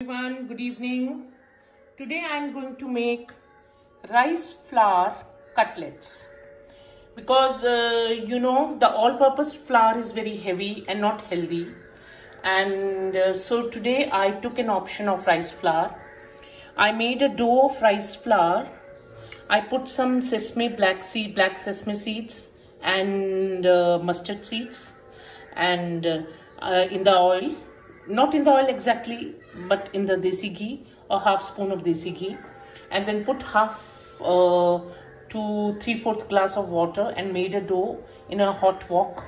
everyone good evening. Today i am going to make rice flour cutlets because uh, you know the all-purpose flour is very heavy and not healthy. And uh, so today i took an option of rice flour. I made a dough of rice flour. I put some sesame black seed black sesame seeds and uh, mustard seeds and uh, uh, in the oil not in the oil exactly but in the desi ghee or half spoon of desi ghee and then put half uh, to three-fourth glass of water and made a dough in a hot wok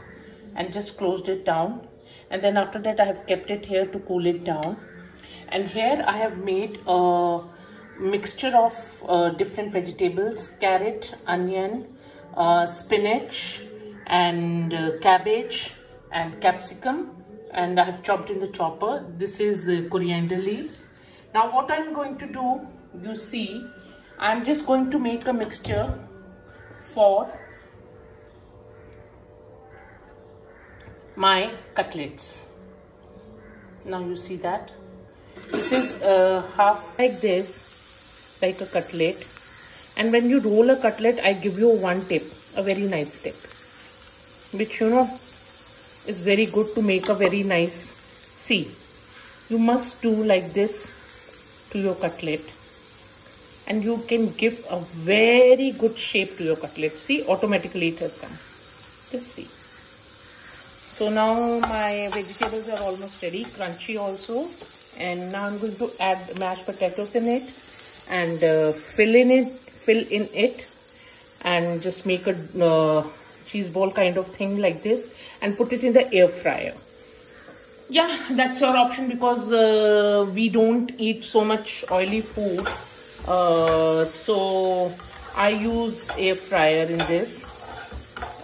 and just closed it down. And then after that I have kept it here to cool it down. And here I have made a mixture of uh, different vegetables carrot onion uh, spinach and uh, cabbage and capsicum and I have chopped in the chopper. This is uh, coriander leaves. Now what I'm going to do, you see, I'm just going to make a mixture for my cutlets. Now you see that. This is uh, half like this, like a cutlet. And when you roll a cutlet, I give you one tip, a very nice tip, which you know is very good to make a very nice see you must do like this to your cutlet. And you can give a very good shape to your cutlet. See automatically it has come. Just see. So now my vegetables are almost ready crunchy also. And now i'm going to add mashed potatoes in it and uh, fill in it fill in it and just make a uh, cheese ball kind of thing like this and put it in the air fryer. Yeah that's your option because uh, we don't eat so much oily food. Uh, so I use air fryer in this.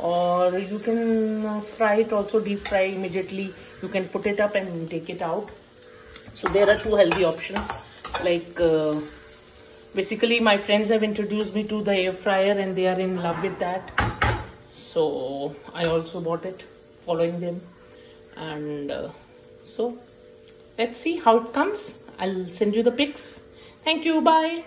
Or you can fry it also deep fry immediately. You can put it up and take it out. So there are two healthy options. Like uh, basically my friends have introduced me to the air fryer and they are in love with that so I also bought it following them. And uh, so let's see how it comes. I'll send you the pics. Thank you. Bye